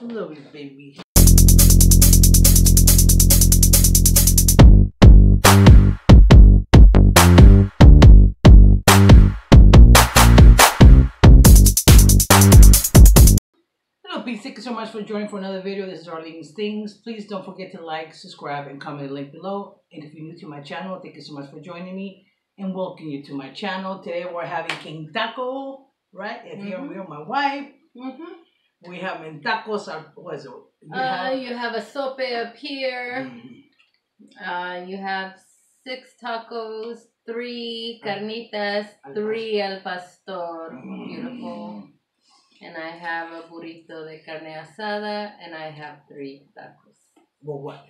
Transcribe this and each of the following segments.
You, baby. Hello, peace. Thank you so much for joining for another video. This is Arleen's Things. Please don't forget to like, subscribe, and comment the link below. And if you're new to my channel, thank you so much for joining me and welcome you to my channel. Today we're having King Taco, right? And here Mhm. we are, my wife. Mm-hmm. We have in tacos. Our, what is it? You Uh, have- you have a sope up here. Mhm. Uh, you have six tacos, three carnitas, al three al pastor. Mm. Beautiful. And I have a burrito de carne asada, and I have three tacos Well, what?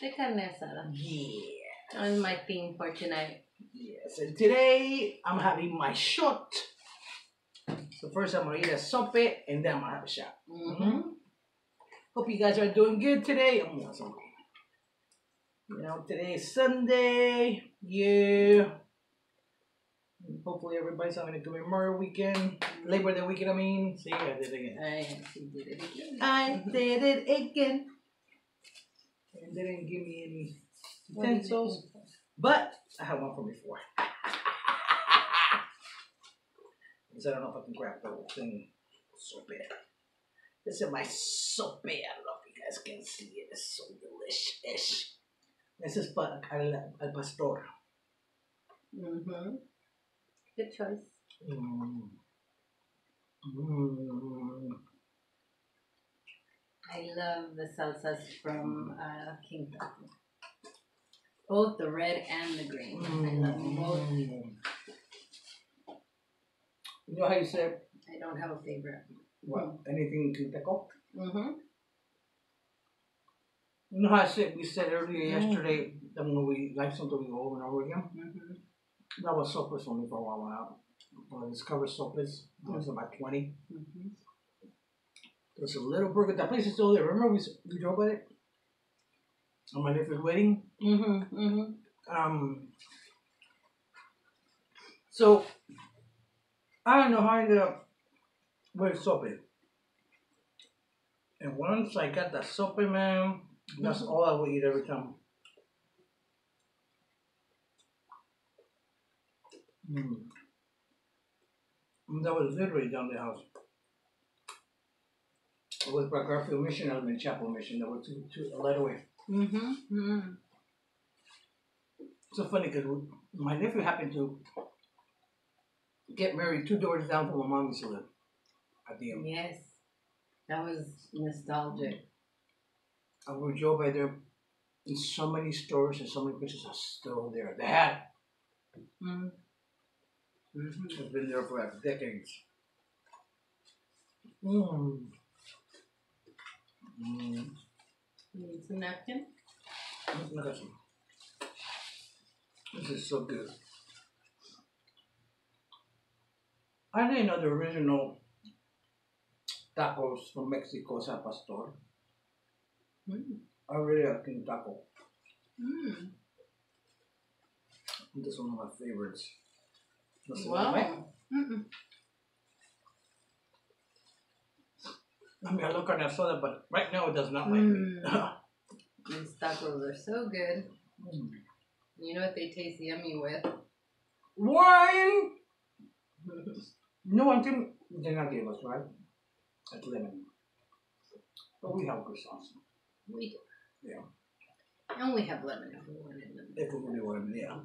de carne asada. Yeah. That was my theme for tonight. Yes. And today I'm having my shot. So first I'm gonna eat a sope and then I'm gonna have a shot. Mm-hmm. Hope you guys are doing good today. I'm gonna some. You know, today is Sunday. Yeah. Hopefully everybody's having a good Memorial weekend. Labor Day weekend, I mean. See, I did it again. I did it again. I did it again. And they didn't give me any utensils. But I have one from before. so I don't know if I can grab the whole thing. So bad. This is my sope. I don't know if you guys can see it. It's so delicious. This is pa- al, al pastor. Mm-hmm. Good choice. Mm. Mm. I love the salsas from uh, King Taco. Both the red and the green. I love them both. Mm. You know how you say I don't have a favorite. what? Anything to taco? Mm-hmm. You know how I said we said earlier Mm. yesterday that when we like something we go over and over again? Mm-hmm. That was for me for a while now. When I discovered soplas, I was about 20. Mm-hmm. There's a little burger. That place is still there. Remember we, we drove by it? On my nephew's wedding? Mm-hmm. Mm-hmm. Um, so, I don't know how I ended up with sope. And once I got that sope, man, that's Mhm. all I would eat every time. Mm. And that was literally down the house. It was by Garfield Mission, Element Chapel Mission. That was two, two, a light away. Mm-hmm. Mm-hmm. so funny because my nephew happened to get married two doors down from where mom used to live at the end. Yes. That was nostalgic. I we drove by there, and so many stores and so many places are still there. They had Mm-hmm. Mm-hmm. it's been there for like decades. Mm. Mm. Need some napkin? This is so good. I didn't know the original tacos from Mexico San pastor. Mm. I really like King Taco. Mm. This is one of my favorites. That's one, right? Wow. Mm-mm. I mean, I look on that soda, but right now it does not like Mm. me. These tacos are so good. Mm. You know what they taste yummy with? Wine! You know one thing they not give us, right? That's lemon. But we have sauce. we do. Yeah. And we have lemon if we want it. lemon. If we really want them, yeah.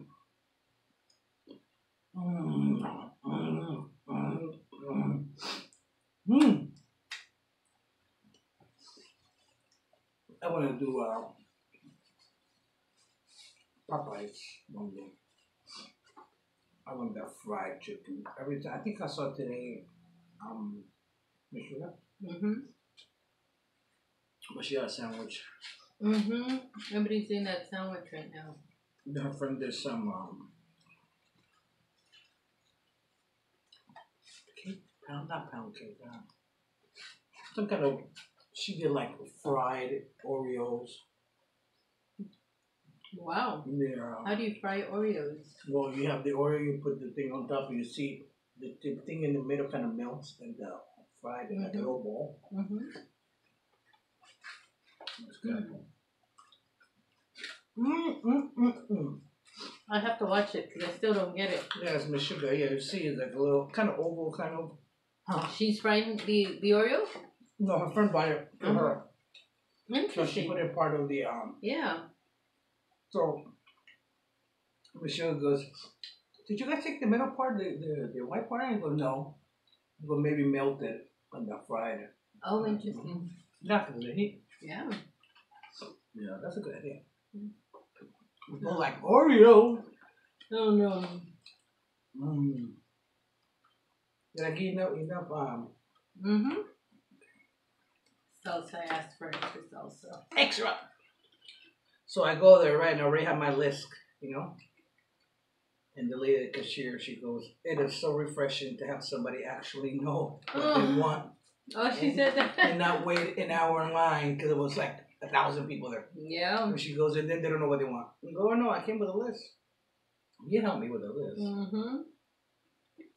Mm, mm, mm, mm. Mm. I want to do uh, Popeyes one day. I want that fried chicken. Every time I think I saw today, um, Michelle, Mm-hmm. but she had a sandwich. Mm-hmm. Everybody's doing that sandwich right now. Her friend did some um, cake, pound, not pound cake, uh, some kind of. She did like fried Oreos. Wow. Yeah. How do you fry Oreos? Well, you have the Oreo, you put the thing on top, and you see the, the thing in the middle kind of melts and uh, fried in like a little ball. Mm-hmm. It's good. Mm, mm, mm, mm. I have to watch it because I still don't get it. Yeah, it's Meshuggah. Yeah, you see, it's like a little kind of oval, kind of. Huh. She's frying the the Oreo. No, her friend bought it for Mhm. her, so she put it part of the um. Yeah. So Michelle goes, "Did you guys take the middle part, the the, the white part?" I go, "No." I go, "Maybe melt it and not fried it." Oh, interesting. Yeah, because the heat. Yeah. Yeah, that's a good idea. Go like Oreo. Oh no. Mm. Did I give you enough, enough um Mm-hmm. Salsa I asked for extra salsa. extra? So I go there, right, and I already have my list, you know? And the lady, the cashier, she goes, It is so refreshing to have somebody actually know what they Oh. want Oh, she said that. and not wait an hour in line because it was like a thousand people there. yeah. And she goes, And then they don't know what they want. I go, oh, No, I came with a list. You help me with a list. Mm-hmm.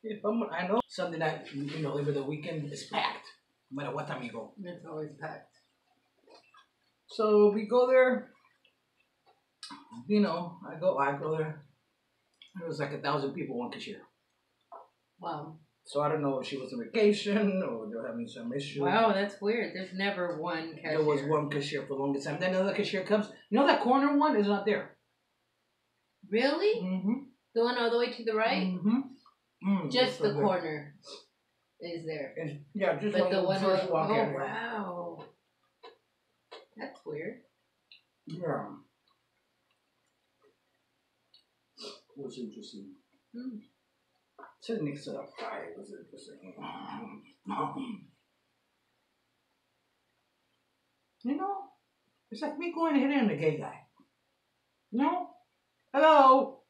If I'm, I know something that, you know, over the weekend is packed, no matter what time you go. It's always packed. So we go there. You know, I go. I go there. There was like a thousand people one cashier. Wow. So I don't know if she was on vacation or they're having some issue. Wow, that's weird. There's never one cashier. There was one cashier for the longest time. Then another cashier comes. You know that corner one is not there. Really? Mm-hmm. The one all the way to the right? Mm-hmm. Mm, Just the good. corner is there. And, yeah, just But the one first oh, walk in. wow. That's weird. Yeah. Was interesting. Sitting next to the fire was interesting. You know, it's like me going to hit in the gay guy. No? Hello?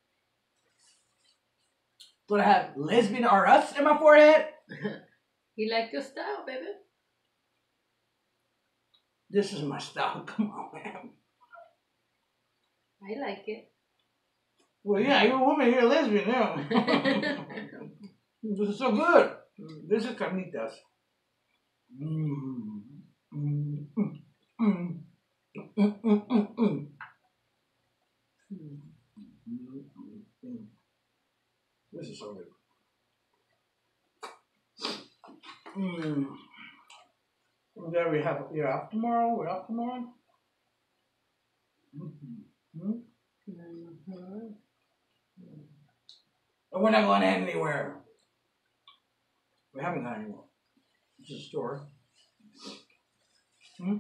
Do I have lesbian or us in my forehead? you like your style, baby. This is my style. Come on, man. I like it. Well, yeah, you're a woman, you're a lesbian, yeah. this is so good. This is carnitas. Mm. Mm, mm. Hmm. This is so good. Mm. Then we have, you're off tomorrow, we're off tomorrow. Mm-hmm. But we're not going anywhere. We haven't gone anywhere. It's a store. Hmm?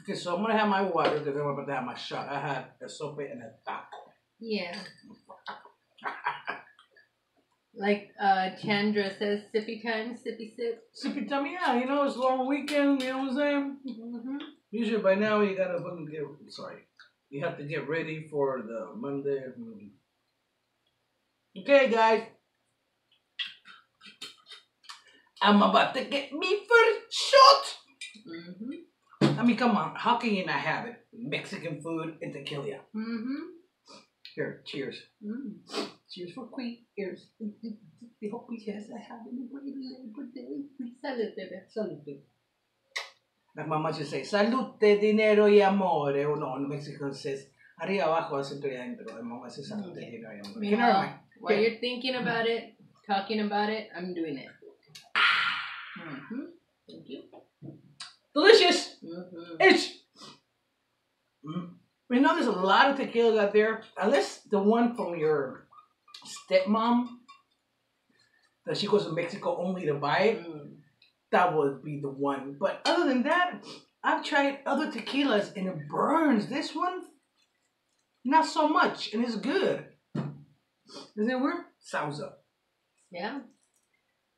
Okay, so I'm gonna have my water because I'm about to have my shot. I had a sope and a taco. Yeah. Like uh Chandra says, sippy time, sippy sip. Sippy time, yeah, you know, it's a long weekend, you know what I'm saying? Mm-hmm. Usually by now you gotta get, sorry, you have to get ready for the Monday. hmm. Okay, guys. I'm about to get me first shot. Mm-hmm. I mean, come on. How can you not have it? Mexican food and tequila. Mm-hmm. Here, cheers. Mm. Cheers for queers. We hope we have a great Labor Day. Salud, baby. Salute. Like my mother say, salute, dinero y amor. Or no, in Mexico says, arriba, abajo, centro y adentro. And mama says, salute, Okay. dinero y amore. Meanwhile, you know, right? while yeah. you're thinking about it, talking about it, I'm doing it. Mm-hmm. Thank you. Delicious. Mm-hmm. It's. Mm. We know there's a lot of tequilas out there. Unless the one from your stepmom, that she goes to Mexico only to buy it, Mm. That would be the one. But other than that, I've tried other tequilas and it burns. This one, not so much, and it's good. Isn't it weird? Sauza. Yeah.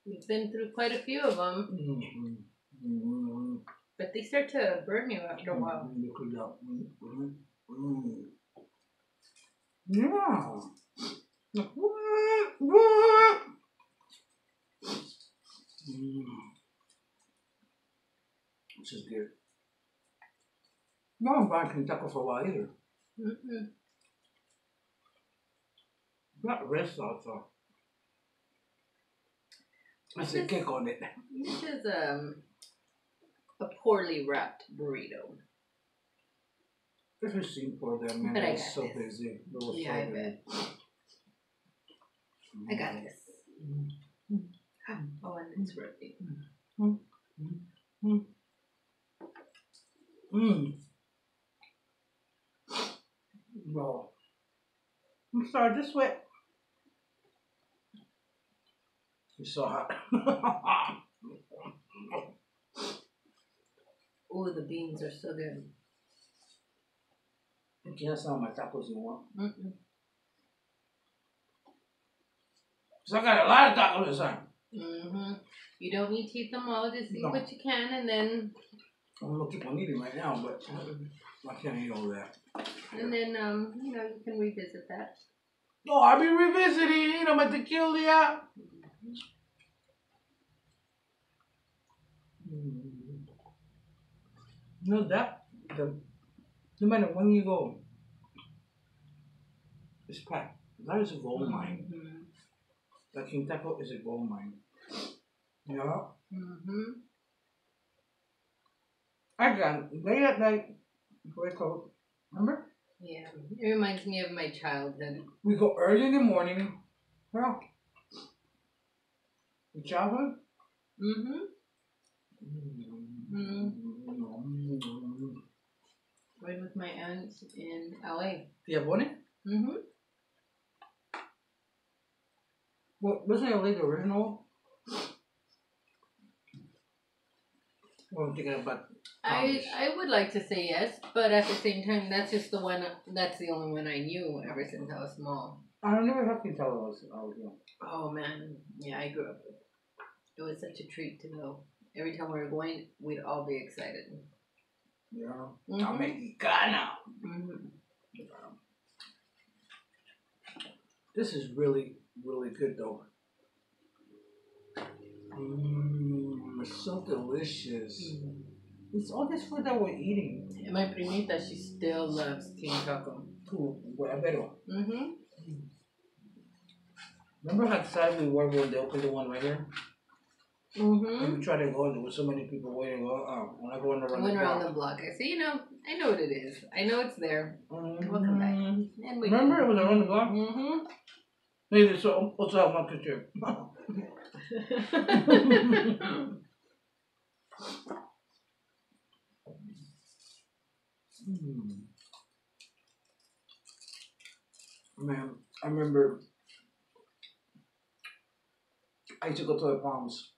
We've been through quite a few of them, Mm-hmm. Mm-hmm. but they start to burn you after a while. Mm, look it up. Mm, mm, mm. Yeah. What? What? Mm. This is good. No, I'm buying Kentucky for a while either. Mm-hmm. Not red salsa. That's a kick on it. This is um a poorly wrapped burrito. If you seen poor that man, But I got so this. busy. Yeah, I bet. I got this. Oh, and it's roti. Mm. Bro. I'm sorry, this wet. It's so hot. Ooh, the beans are so good. okay, that's not my tacos you want. Mm-mm. Cause I got a lot of tacos this time. Mm-hmm. You don't need to eat them all. Just eat No. what you can, and then I'm gonna keep on eating right now, but I can't eat all that. and then um, you know, you can revisit that. No, I'll be revisiting, you know, my tequila. No, that, the, no matter when you go, it's packed. That is a gold mine. Mm-hmm. That King Taco is a gold mine. Yeah. Mm-hmm. I got late at night before I. Remember? Yeah, it reminds me of my childhood. We go early in the morning. Well, the childhood. Mm-hmm. Right with my aunts in LA. Diabone? Mm-hmm. What wasn't it the original? Well, I'm thinking about. I. I would like to say yes, but at the same time, that's just the one. That's the only one I knew ever since I was small. I don't never have to tell those. I was young. Oh man, yeah, I grew up with. It was such a treat to go. Every time we were going, we'd all be excited. Yeah. Mhm. I'm Mexicana. Mhm. This is really, really good though. Mmm, it's so delicious. It's all this food that we're eating. And my primita, she still loves King Taco. Ooh, Guayabero. Mm-hmm. Remember how excited we were when they opened the one right here? Mm-hmm. And we tried to go, and there was so many people waiting. Go, oh, when I go in the I went around the block. I say, you know, I know what it is. I know it's there. Welcome back. And we Remember it was around the block? Mm-hmm. Maybe so. Also, have one picture. Mm. Man, I remember I used to go to the Palms.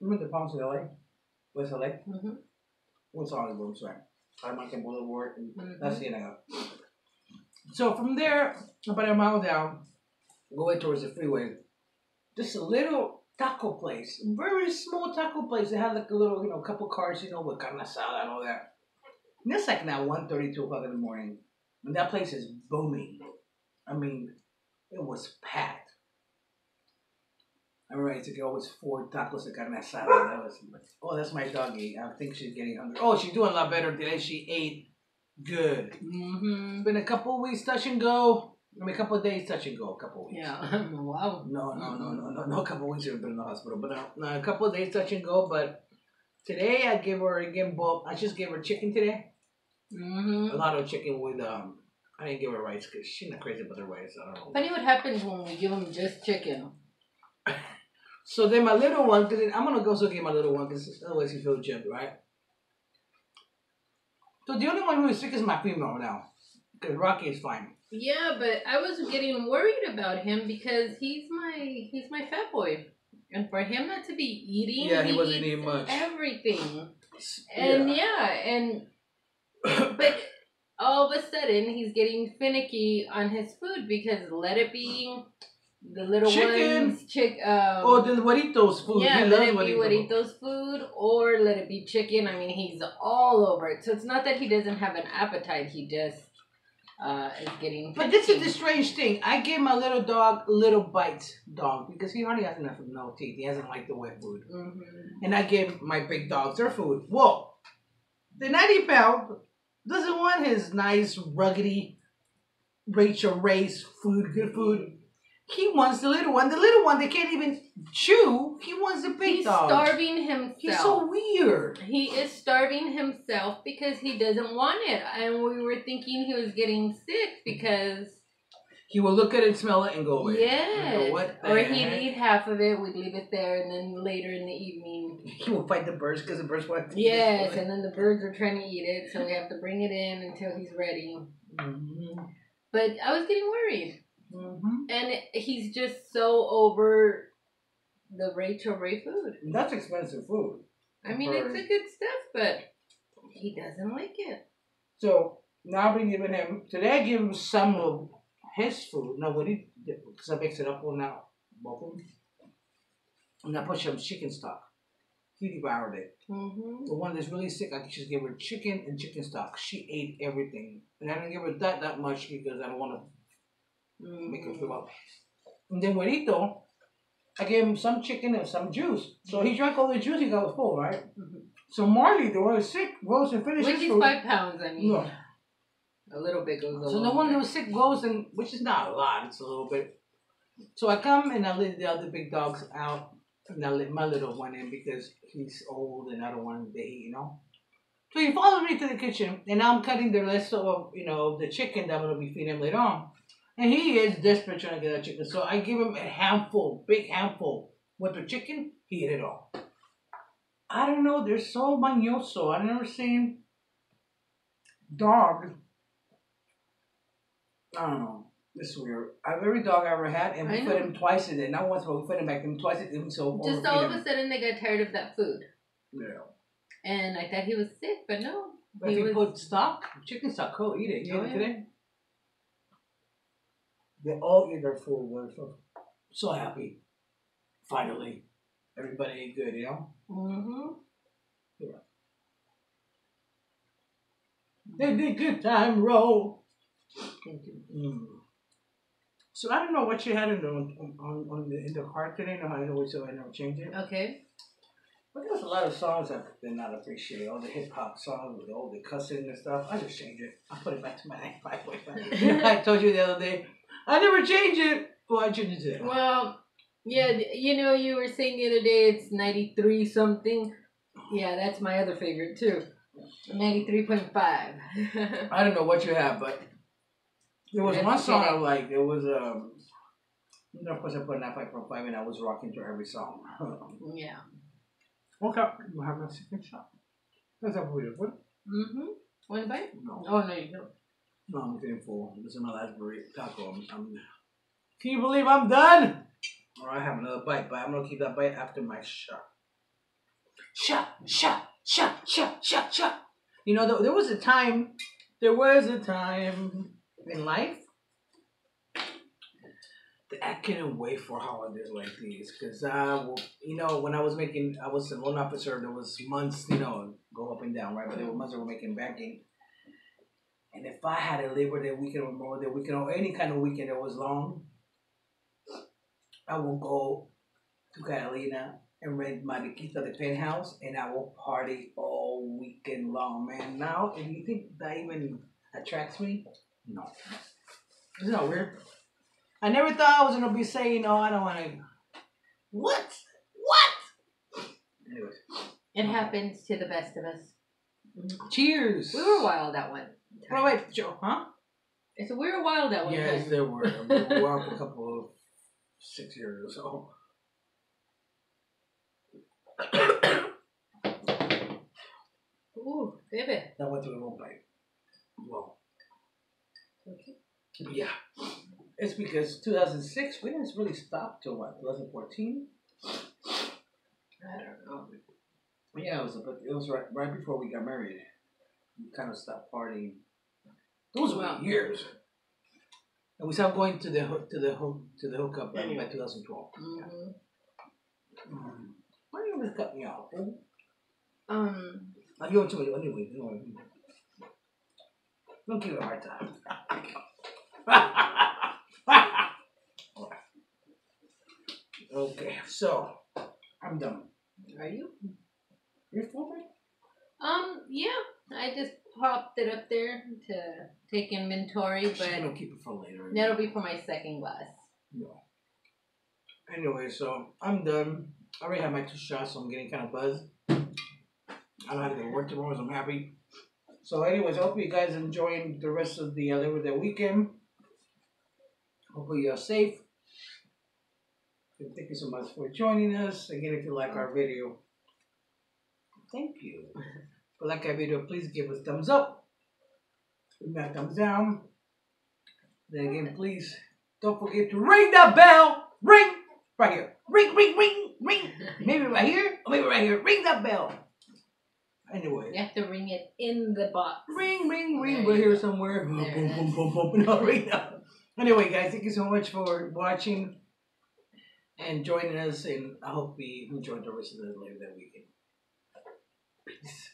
Remember the Palms in LA? West LA? mm-hmm. What's Hollywood? I'm sorry. Carmichael Boulevard. And Mhm. that's the end So from there, about a mile down, going towards the freeway, just a little taco place, very small taco place. They had like a little, you know, couple cars, you know, with carne asada and all that. And it's like now 1.30, 2 o'clock in the morning. And that place is booming. I mean, it was packed. I'm ready to go with four tacos de carne asada. That was, oh, that's my doggy. I think she's getting hungry. Oh, she's doing a lot better today. She ate good. Mm-hmm. Been a couple of weeks touch and go. I mean, a couple of days touch and go. A couple of weeks. Yeah. wow. No, no, no, no, no, no. A couple of weeks have been in the hospital, but no, no, a couple of days touch and go. But today I gave her again. Both. I just gave her chicken today. Mm-hmm. A lot of chicken with um. I didn't give her rice because she's not crazy about the rice. I don't know. Funny what happens when we give them just chicken. So then my little one, because I'm gonna go so get my little one because otherwise he feels gypped, right? So the only one who is sick is my female now, because Rocky is fine. Yeah, but I was getting worried about him because he's my he's my fat boy, and for him not to be eating, Yeah, he wasn't eats eating much. everything. And yeah, and but all of a sudden he's getting finicky on his food because let it be the little Chicken. ones chick um Oh, the Juaritos food. yeah, he let it be. Juaritos food or let it be chicken. I mean, he's all over it. So it's not that he doesn't have an appetite. He just uh, is getting. But this is the strange thing. I gave my little dog little bites dog because he already has enough of no teeth. He hasn't liked the wet food. Mhm. And I gave my big dogs their food. Whoa. The 90 pound doesn't want his nice, ruggedy Rachael Ray's food, good food. He wants the little one. The little one they can't even chew. He wants the big dog. He's dog. starving himself. He's so weird. He is starving himself because he doesn't want it. And we were thinking he was getting sick because He will look at it, smell it, and go away. Yeah. You know, what or he'd eat half of it, we'd leave it there, and then later in the evening, He will fight the birds because the birds want to yes, and then the birds are trying to eat it, so we have to bring it in until he's ready. Mm-hmm. But I was getting worried, Mm-hmm. and he's just so over the Rachael Ray food. That's expensive food. I mean, it's a good stuff, but he doesn't like it. So now I've been giving him today. I give him some of his food. Now what he did because I mix it up all now, them, and I put some chicken stock. He devoured it. Mm-hmm. The one that's really sick, I just give her chicken and chicken stock. She ate everything, and I didn't give her that that much because I don't want to make her feel up. And then Juanito, I gave him some chicken and some juice. So he drank all the juice. He got full, right? Mhm. So Marley, the one who's sick, goes and finishes Which his is food. five pounds, I mean. No. A little bit goes So the one way. that was sick goes and which is not a lot, it's a little bit. So I come and I let the other big dogs out and I let my little one in because he's old and I don't want him to eat, you know. So he follows me to the kitchen and now I'm cutting the rest of you know the chicken that I'm gonna be feeding him later on. And he is desperate trying to get that chicken. So I give him a handful, big handful with the chicken, he ate it all. I don't know, they're so mañoso. I've never seen dog I don't know. This is weird. I've every dog I ever had, and we fed him twice a day. Not once, but we fed him back him twice a day. So Just all of a sudden they got tired of that food. Yeah. And I thought he was sick, but no. But He if you was- put stock, chicken stock, cool, eat it. You Oh, it yeah. today? They all eat their food. We're so, so happy. Finally. Everybody ate good, you know? Mm-hmm. They did good time roll. Mm. So I don't know what you had in the, on, on, on the, in the cart today. No, I always so I never change it. Okay. But there's a lot of songs I did not appreciate. All the hip hop songs with all the cussing and stuff. I just change it. I put it back to my 95.5. I told you the other day. I never change it. Well, I changed it. Well, yeah, you know, you were saying the other day it's 93 something. Yeah, that's my other favorite too. 93.5. I don't know what you have, but there was That's one song I liked. There was um. you know, Of course, I put 95.5 and I was rocking to every song. yeah. okay, you have a second shot. That's a weird one. Mm-hmm. One bite? No. Oh, no, you don't. No, I'm getting full. This is my last burrito taco. I'm, I'm, can you believe I'm done? Or I have another bite, but I'm gonna keep that bite after my shot. Shot, shot, shot, shot, shot, shot. You know, there, there was a time. There was a time in life that I couldn't wait for holidays like these, cause you know, when I was making, I was a loan officer. There was months, you know, go up and down, right? But there were months that were making banking. And if I had a Labor Day weekend or Memorial Day weekend or any kind of weekend that was long, I will go to Catalina and rent my Nikita the penthouse and I will party all weekend long, man. Now, if you think that even attracts me, no. Isn't that weird? I never thought I was gonna be saying, no, I don't wanna. What? What? Anyways, It happens to the best of us. cheers. We were wild that one Time. wait, Joe, huh? I said we were wild at one Yes, time. there were. We were for a couple of six years or so. Ooh, baby. That went through the whole bite. Well, Okay. yeah. It's because 2006, we didn't really stop till what, 2014? I don't know. Yeah, it was, but it was right, right before we got married. We kind of stopped partying. Those were years. And we stopped going to the to the hook, to the hookup like, by 2012. hmm Mm. Why do you always cut me off? Um, give it to you anyway. anyway. Don't give it a hard time. okay, so I'm done. are you? You're full. Um, yeah. I just popped it up there to take inventory, but gonna keep it for later. that'll be for my second glass. No. Anyway, so I'm done. I already had my two shots, so I'm getting kind of buzzed. I don't have to go to work tomorrow, so I'm happy. So, anyways, I hope you guys enjoying the rest of the uh, Labor Day weekend. Hopefully, you're safe. And thank you so much for joining us. Again, if you like our video, thank you. If you like our video, please give us thumbs up. Give me a thumbs down. Then again, please don't forget to ring that bell. Ring right here. Ring, ring, ring, ring. Maybe right here, or maybe right here. Ring that bell. Anyway. You have to ring it in the box. Ring, ring, ring. We're here go. somewhere. Boom, boom, boom, boom, boom. No, now. Anyway, guys, thank you so much for watching and joining us. And I hope we enjoyed the rest of the later that weekend. Peace.